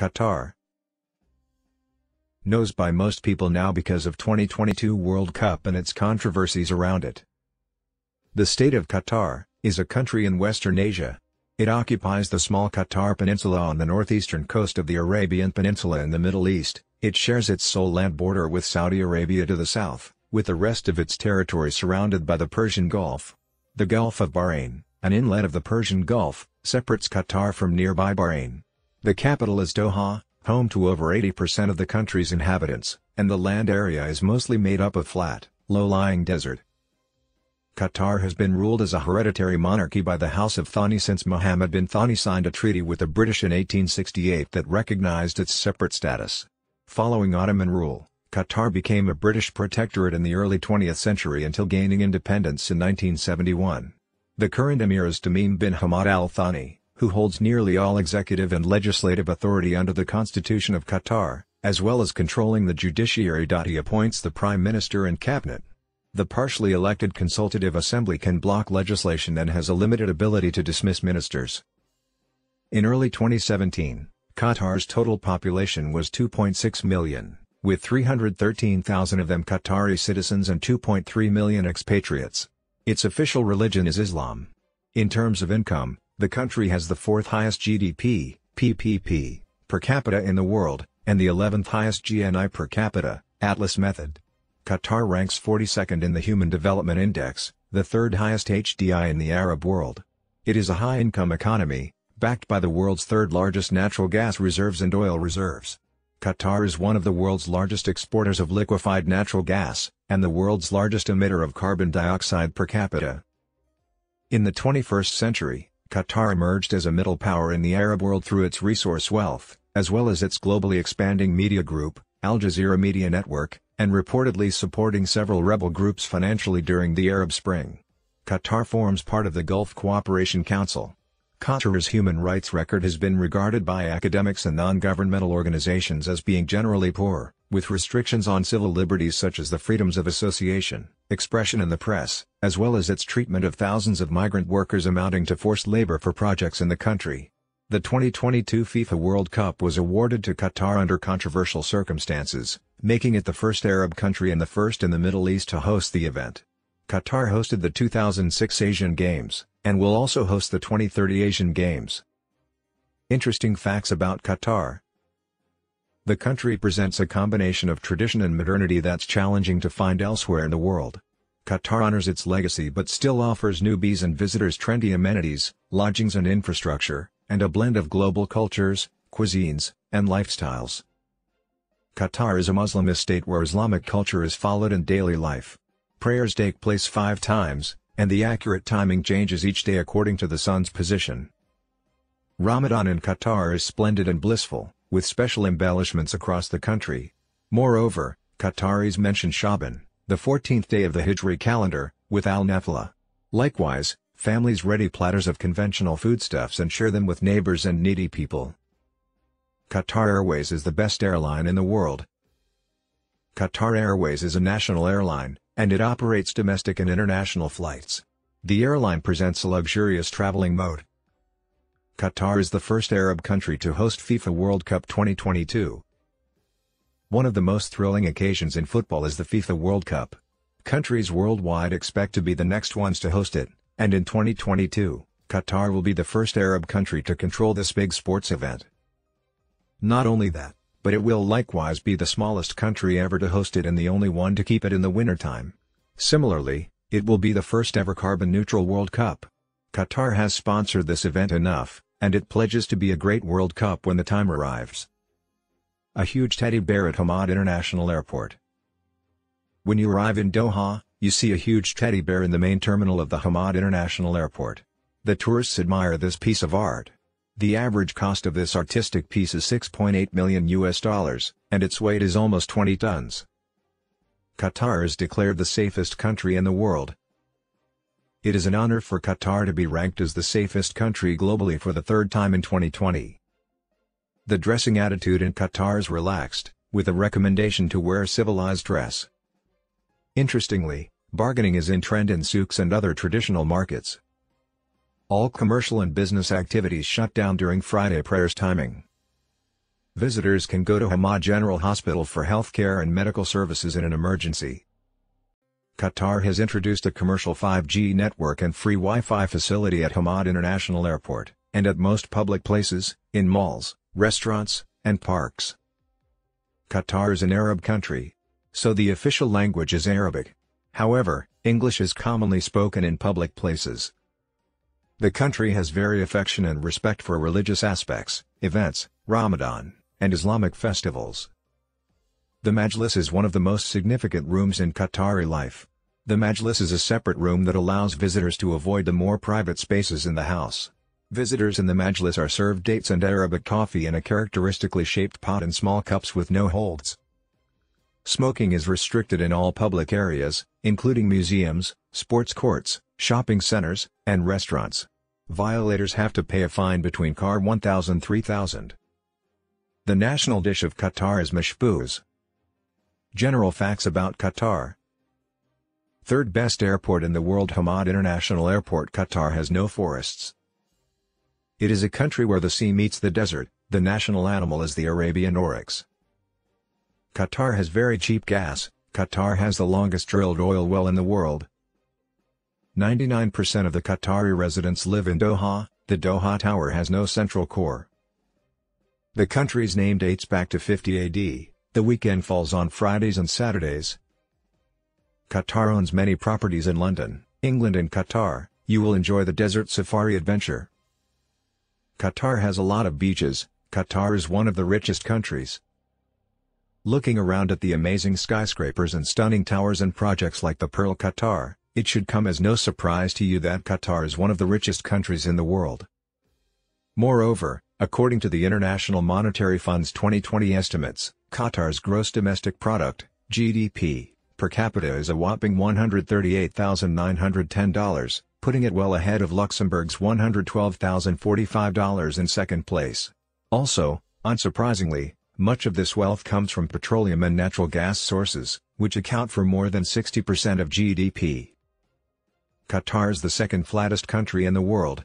Qatar. Knows by most people now because of 2022 World Cup and its controversies around it. The state of Qatar, is a country in Western Asia. It occupies the small Qatar Peninsula on the northeastern coast of the Arabian Peninsula in the Middle East. It shares its sole land border with Saudi Arabia to the south, with the rest of its territory surrounded by the Persian Gulf. The Gulf of Bahrain, an inlet of the Persian Gulf, separates Qatar from nearby Bahrain. The capital is Doha, home to over 80% of the country's inhabitants, and the land area is mostly made up of flat, low-lying desert. Qatar has been ruled as a hereditary monarchy by the House of Thani since Mohammed bin Thani signed a treaty with the British in 1868 that recognized its separate status. Following Ottoman rule, Qatar became a British protectorate in the early 20th century until gaining independence in 1971. The current emir is Tamim bin Hamad Al Thani, who holds nearly all executive and legislative authority under the Constitution of Qatar, as well as controlling the judiciary. He appoints the prime minister and cabinet. The partially elected Consultative Assembly can block legislation and has a limited ability to dismiss ministers. In early 2017, Qatar's total population was 2.6 million, with 313,000 of them Qatari citizens and 2.3 million expatriates. Its official religion is Islam. In terms of income, the country has the fourth highest GDP, PPP, per capita in the world, and the 11th highest GNI per capita, Atlas method. Qatar ranks 42nd in the Human Development Index, the third highest HDI in the Arab world. It is a high-income economy, backed by the world's third-largest natural gas reserves and oil reserves. Qatar is one of the world's largest exporters of liquefied natural gas, and the world's largest emitter of carbon dioxide per capita. In the 21st century, Qatar emerged as a middle power in the Arab world through its resource wealth, as well as its globally expanding media group, Al Jazeera Media Network, and reportedly supporting several rebel groups financially during the Arab Spring. Qatar forms part of the Gulf Cooperation Council. Qatar's human rights record has been regarded by academics and non-governmental organizations as being generally poor, with restrictions on civil liberties such as the freedoms of association, expression and the press, as well as its treatment of thousands of migrant workers amounting to forced labor for projects in the country. The 2022 FIFA World Cup was awarded to Qatar under controversial circumstances, making it the first Arab country and the first in the Middle East to host the event. Qatar hosted the 2006 Asian Games, and will also host the 2030 Asian Games. Interesting facts about Qatar The country presents a combination of tradition and modernity that's challenging to find elsewhere in the world. Qatar honors its legacy but still offers newbies and visitors trendy amenities, lodgings and infrastructure, and a blend of global cultures, cuisines, and lifestyles. Qatar is a Muslim state where Islamic culture is followed in daily life. Prayers take place five times, and the accurate timing changes each day according to the sun's position. Ramadan in Qatar is splendid and blissful, with special embellishments across the country. Moreover, Qataris mention Shaban, the 14th day of the Hijri calendar, with Al-Nafla. Likewise, families ready platters of conventional foodstuffs and share them with neighbors and needy people. Qatar Airways is the best airline in the world. Qatar Airways is a national airline, and it operates domestic and international flights. The airline presents a luxurious traveling mode. Qatar is the first Arab country to host FIFA World Cup 2022. One of the most thrilling occasions in football is the FIFA World Cup. Countries worldwide expect to be the next ones to host it, and in 2022, Qatar will be the first Arab country to control this big sports event. Not only that, but it will likewise be the smallest country ever to host it and the only one to keep it in the wintertime. Similarly, it will be the first ever carbon-neutral World Cup. Qatar has sponsored this event enough, and it pledges to be a great World Cup when the time arrives. A huge teddy bear at Hamad International Airport. When you arrive in Doha, you see a huge teddy bear in the main terminal of the Hamad International Airport. The tourists admire this piece of art. The average cost of this artistic piece is 6.8 million US dollars, and its weight is almost 20 tons. Qatar is declared the safest country in the world. It is an honor for Qatar to be ranked as the safest country globally for the third time in 2020. The dressing attitude in Qatar is relaxed, with a recommendation to wear civilized dress. Interestingly, bargaining is in trend in souks and other traditional markets. All commercial and business activities shut down during Friday prayers timing. Visitors can go to Hamad General Hospital for healthcare and medical services in an emergency. Qatar has introduced a commercial 5G network and free Wi-Fi facility at Hamad International Airport, and at most public places, in malls, restaurants, and parks. Qatar is an Arab country. So the official language is Arabic. However, English is commonly spoken in public places. The country has very affection and respect for religious aspects, events, Ramadan, and Islamic festivals. The Majlis is one of the most significant rooms in Qatari life. The Majlis is a separate room that allows visitors to avoid the more private spaces in the house. Visitors in the Majlis are served dates and Arabic coffee in a characteristically shaped pot in small cups with no holds. Smoking is restricted in all public areas, including museums, sports courts, shopping centers, and restaurants. Violators have to pay a fine between car 1000 3000. The national dish of Qatar is mashbouz. General facts about Qatar Third best airport in the world Hamad International Airport Qatar has no forests. It is a country where the sea meets the desert, the national animal is the Arabian oryx. Qatar has very cheap gas, Qatar has the longest drilled oil well in the world. 99% of the Qatari residents live in Doha, the Doha Tower has no central core. The country's name dates back to 50 AD, the weekend falls on Fridays and Saturdays. Qatar owns many properties in London, England and Qatar, you will enjoy the desert safari adventure. Qatar has a lot of beaches, Qatar is one of the richest countries. Looking around at the amazing skyscrapers and stunning towers and projects like the Pearl Qatar, it should come as no surprise to you that Qatar is one of the richest countries in the world. Moreover, according to the International Monetary Fund's 2020 estimates, Qatar's gross domestic product, GDP, per capita is a whopping $138,910, putting it well ahead of Luxembourg's $112,045 in second place. Also, unsurprisingly, much of this wealth comes from petroleum and natural gas sources, which account for more than 60% of GDP. Qatar is the second flattest country in the world.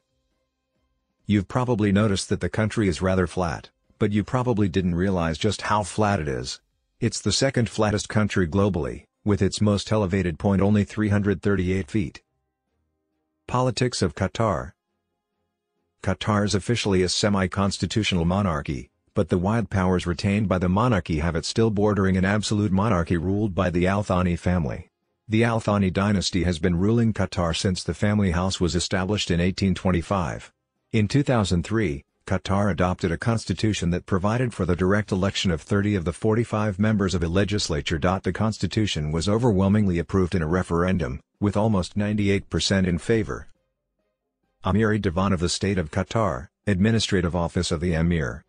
You've probably noticed that the country is rather flat, but you probably didn't realize just how flat it is. It's the second flattest country globally, with its most elevated point only 338 feet. Politics of Qatar Qatar is officially a semi-constitutional monarchy, but the wide powers retained by the monarchy have it still bordering an absolute monarchy ruled by the Al Thani family. The Al Thani dynasty has been ruling Qatar since the family house was established in 1825. In 2003, Qatar adopted a constitution that provided for the direct election of 30 of the 45 members of a legislature. The constitution was overwhelmingly approved in a referendum, with almost 98% in favor. Amiri Diwan of the State of Qatar, Administrative Office of the Emir,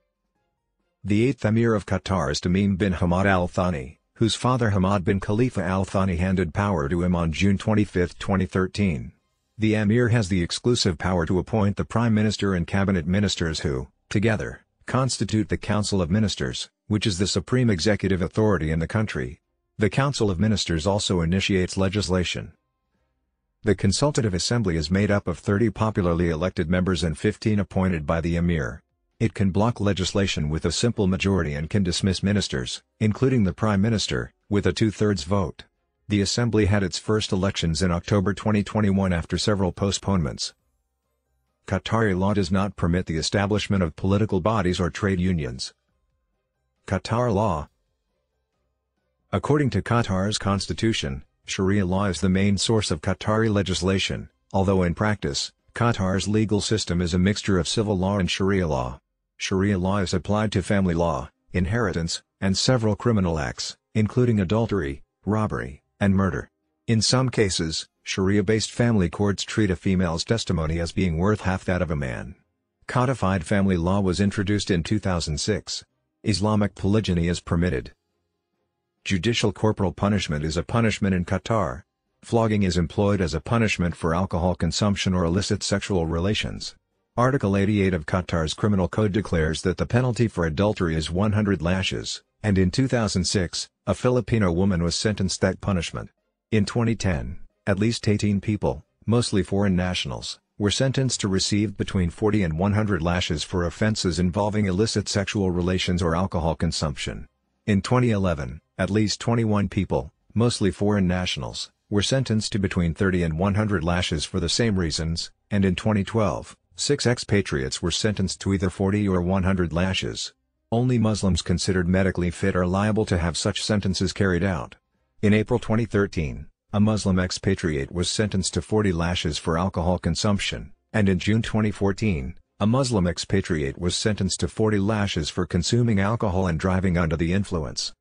the eighth Emir of Qatar is Tamim bin Hamad Al Thani, whose father Hamad bin Khalifa Al Thani handed power to him on June 25, 2013. The Emir has the exclusive power to appoint the Prime Minister and Cabinet Ministers who, together, constitute the Council of Ministers, which is the supreme executive authority in the country. The Council of Ministers also initiates legislation. The Consultative Assembly is made up of 30 popularly elected members and 15 appointed by the Emir. It can block legislation with a simple majority and can dismiss ministers, including the Prime Minister, with a two-thirds vote. The Assembly had its first elections in October 2021 after several postponements. Qatari law does not permit the establishment of political bodies or trade unions. Qatar law According to Qatar's constitution, Sharia law is the main source of Qatari legislation, although in practice, Qatar's legal system is a mixture of civil law and Sharia law. Sharia law is applied to family law, inheritance, and several criminal acts, including adultery, robbery, and murder. In some cases, Sharia-based family courts treat a female's testimony as being worth half that of a man. Codified family law was introduced in 2006. Islamic polygyny is permitted. Judicial corporal punishment is a punishment in Qatar. Flogging is employed as a punishment for alcohol consumption or illicit sexual relations. Article 88 of Qatar's Criminal Code declares that the penalty for adultery is 100 lashes, and in 2006, a Filipino woman was sentenced that punishment. In 2010, at least 18 people, mostly foreign nationals, were sentenced to receive between 40 and 100 lashes for offenses involving illicit sexual relations or alcohol consumption. In 2011, at least 21 people, mostly foreign nationals, were sentenced to between 30 and 100 lashes for the same reasons, and in 2012, six expatriates were sentenced to either 40 or 100 lashes. Only Muslims considered medically fit are liable to have such sentences carried out. In April 2013, a Muslim expatriate was sentenced to 40 lashes for alcohol consumption, and in June 2014, a Muslim expatriate was sentenced to 40 lashes for consuming alcohol and driving under the influence.